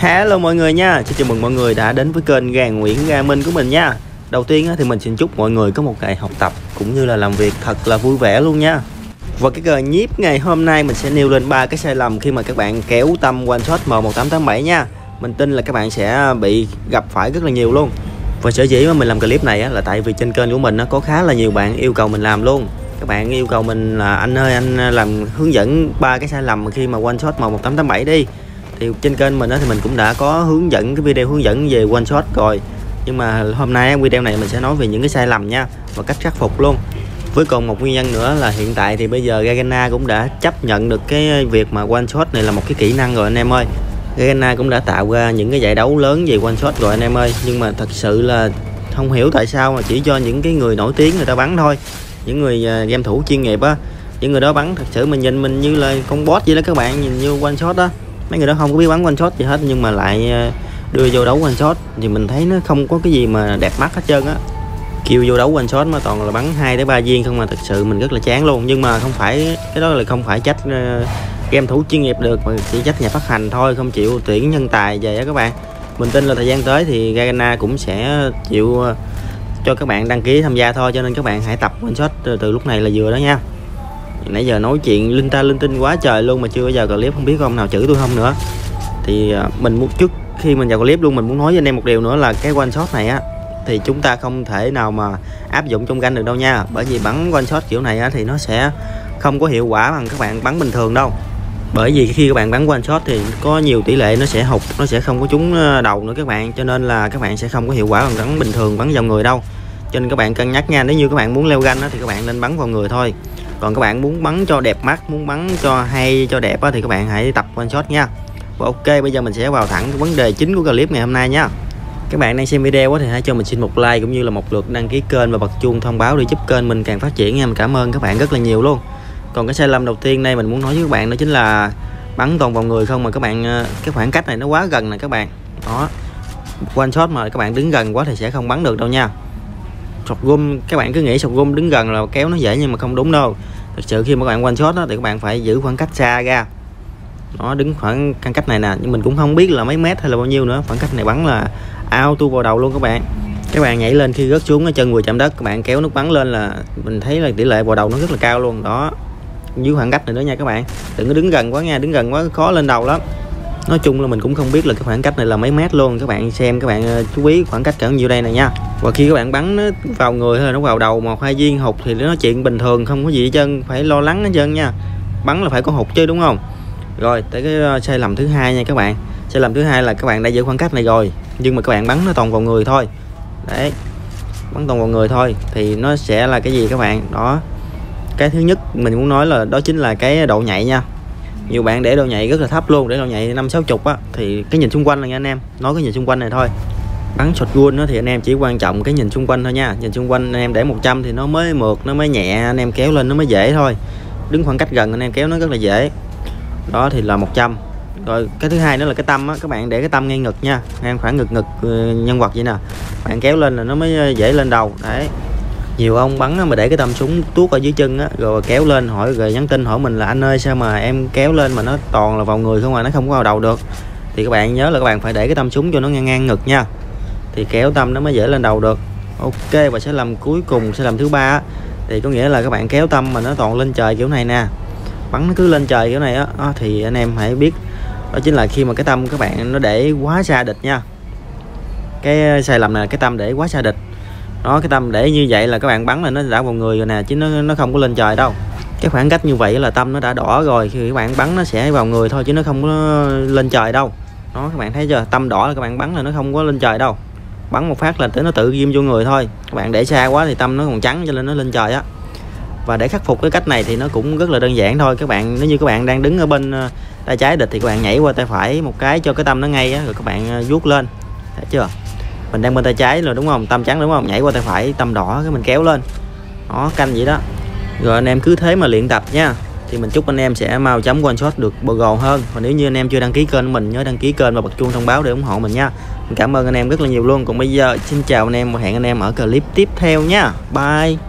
Hello mọi người nha, xin chào mừng mọi người đã đến với kênh Gà Nguyễn Gà Minh của mình nha. Đầu tiên thì mình xin chúc mọi người có một ngày học tập cũng như là làm việc thật là vui vẻ luôn nha. Và cái cờ nhiếp ngày hôm nay mình sẽ nêu lên ba cái sai lầm khi mà các bạn kéo tâm one shot M1887 nha. Mình tin là các bạn sẽ bị gặp phải rất là nhiều luôn. Và sở dĩ mà mình làm clip này là tại vì trên kênh của mình nó có khá là nhiều bạn yêu cầu mình làm luôn. Các bạn yêu cầu mình là anh ơi anh làm hướng dẫn ba cái sai lầm khi mà one shot M1887 đi thì trên kênh mình đó thì mình cũng đã có hướng dẫn cái video hướng dẫn về one shot rồi. Nhưng mà hôm nay video này mình sẽ nói về những cái sai lầm nha, và cách khắc phục luôn. Với còn một nguyên nhân nữa là hiện tại thì bây giờ Gagana cũng đã chấp nhận được cái việc mà one shot này là một cái kỹ năng rồi, anh em ơi. Gagana cũng đã tạo ra những cái giải đấu lớn về one shot rồi, anh em ơi. Nhưng mà thật sự là không hiểu tại sao mà chỉ cho những cái người nổi tiếng người ta bắn thôi. Những người à, game thủ chuyên nghiệp á, những người đó bắn thật sự mình nhìn mình như là con boss vậy đó các bạn, nhìn như one shot đó mấy người đó không có biết bắn one shot gì hết nhưng mà lại ờ, đưa vô đấu one shot. Thì mình thấy nó không có cái gì mà đẹp mắt hết trơn á. Kêu vô đấu one shot mà toàn là bắn hai tới ba viên không mà thực sự mình rất là chán luôn. Nhưng mà không phải cái đó là không phải trách ờ, game thủ chuyên nghiệp được mà chỉ trách nhà phát hành thôi không chịu tuyển nhân tài về á các bạn. Mình tin là thời gian tới thì Gagana cũng sẽ chịu ờ, cho các bạn đăng ký tham gia thôi cho nên các bạn hãy tập one shot từ, từ lúc này là vừa đó nha nãy giờ nói chuyện linh ta linh tinh quá trời luôn mà chưa bao giờ clip không biết ông nào chửi tôi không nữa. Thì à, mình muốn trước khi mình vào clip luôn mình muốn nói với anh em một điều nữa là cái one shot này á thì chúng ta không thể nào mà áp dụng trong canh được đâu nha. Bởi vì bắn one shot kiểu này á, thì nó sẽ không có hiệu quả bằng các bạn bắn bình thường đâu. Bởi vì khi các bạn bắn one shot thì có nhiều tỷ lệ nó sẽ hụt nó sẽ không có trúng ờ, đầu nữa các bạn. Cho nên là các bạn sẽ không có hiệu quả bằng bắn bình thường bắn vào người đâu. Cho nên các bạn cân nhắc nha nếu như các bạn muốn leo ganh á thì các bạn nên bắn vào người thôi còn các bạn muốn bắn cho đẹp mắt, muốn bắn cho hay, cho đẹp thì các bạn hãy tập one shot nha. Và ok, bây giờ mình sẽ vào thẳng cái vấn đề chính của clip ngày hôm nay nha. Các bạn đang xem video thì hãy cho mình xin một like cũng như là một lượt đăng ký kênh và bật chuông thông báo để giúp kênh mình càng phát triển nha. Mình cảm ơn các bạn rất là nhiều luôn. Còn cái sai lầm đầu tiên đây mình muốn nói với các bạn đó chính là bắn toàn vào người không mà các bạn ờ, cái khoảng cách này nó quá gần nè các bạn. Đó. One shot mà các bạn đứng gần quá thì sẽ không bắn được đâu nha. Sọc gum, các bạn cứ nghĩ sọc gum đứng gần là kéo nó dễ nhưng mà không đúng đâu thực sự khi mà các bạn one shot đó, thì các bạn phải giữ khoảng cách xa ra. Nó đứng khoảng căn cách này nè nhưng mình cũng không biết là mấy mét hay là bao nhiêu nữa. Khoảng cách này bắn là ao tu vào đầu luôn các bạn. Các bạn nhảy lên khi rớt xuống ở chân vừa chạm đất các bạn kéo nước bắn lên là mình thấy là tỷ lệ vào đầu nó rất là cao luôn. Đó dưới khoảng cách này nữa nha các bạn. Đừng có đứng gần quá nha đứng gần quá khó lên đầu lắm nói chung là mình cũng không biết là cái khoảng cách này là mấy mét luôn. Các bạn xem, các bạn ờ, chú ý khoảng cách cỡ nhiêu đây này nha. Và khi các bạn bắn nó vào người hay nó vào đầu mà khoai viên hụt thì nó chuyện bình thường, không có gì hết trơn, phải lo lắng hết trơn nha. Bắn là phải có hụt chứ, đúng không? Rồi, tới cái ờ, sai lầm thứ hai nha các bạn. Sai lầm thứ hai là các bạn đã giữ khoảng cách này rồi, nhưng mà các bạn bắn nó toàn vào người thôi. Đấy, bắn toàn vào người thôi thì nó sẽ là cái gì các bạn? Đó, cái thứ nhất mình muốn nói là đó chính là cái độ nhạy nha nhiều bạn để đồ nhạy rất là thấp luôn, để đồ nhạy năm, sáu chục á, thì cái nhìn xung quanh là nha anh em, nói cái nhìn xung quanh này thôi. Bắn shotgun đó thì anh em chỉ quan trọng cái nhìn xung quanh thôi nha. Nhìn xung quanh anh em để 100 thì nó mới mượt, nó mới nhẹ, anh em kéo lên nó mới dễ thôi. Đứng khoảng cách gần anh em kéo nó rất là dễ. Đó thì là 100 rồi cái thứ hai nữa là cái tâm á, các bạn để cái tâm ngay ngực nha. Ngang khoảng ngực ngực ừ, nhân vật vậy nè. Bạn kéo lên là nó mới ờ, dễ lên đầu. Đấy nhiều ông bắn mà để cái tầm súng tuốt ở dưới chân á, rồi kéo lên hỏi, rồi nhắn tin hỏi mình là anh ơi, sao mà em kéo lên mà nó toàn là vào người không à nó không có vào đầu được? Thì các bạn nhớ là các bạn phải để cái tâm súng cho nó ngang ngang ngực nha. Thì kéo tâm nó mới dễ lên đầu được. Ok, và sẽ làm cuối cùng, sẽ làm thứ ba thì có nghĩa là các bạn kéo tâm mà nó toàn lên trời kiểu này nè. Bắn nó cứ lên trời kiểu này á, thì anh em hãy biết. Đó chính là khi mà cái tâm các bạn nó để quá xa địch nha. Cái sai lầm này là cái tâm để quá xa địch đó, cái tâm để như vậy là các bạn bắn là nó đã vào người rồi nè, chứ nó nó không có lên trời đâu. Cái khoảng cách như vậy là tâm nó đã đỏ rồi khi các bạn bắn nó sẽ vào người thôi, chứ nó không có lên trời đâu. Đó, các bạn thấy chưa? Tâm đỏ là các bạn bắn là nó không có lên trời đâu. Bắn một phát là tới nó tự ghim vô người thôi. Các bạn để xa quá thì tâm nó còn trắng cho nên nó lên trời á. Và để khắc phục cái cách này thì nó cũng rất là đơn giản thôi. Các bạn, nếu như các bạn đang đứng ở bên ờ, tay trái địch thì các bạn nhảy qua tay phải một cái cho cái tâm nó ngay á, rồi các bạn ờ, vuốt lên. Thấy chưa? Mình đang bên tay trái rồi, đúng không? Tâm trắng đúng không? Nhảy qua tay phải, tâm đỏ, cái mình kéo lên. Nó canh vậy đó. Rồi anh em cứ thế mà luyện tập nha. Thì mình chúc anh em sẽ mau chấm one shot được bồ gòn hơn. Và nếu như anh em chưa đăng ký kênh mình, nhớ đăng ký kênh và bật chuông thông báo để ủng hộ mình nha. Mình cảm ơn anh em rất là nhiều luôn. Còn bây giờ, xin chào anh em và hẹn anh em ở clip tiếp theo nha. Bye.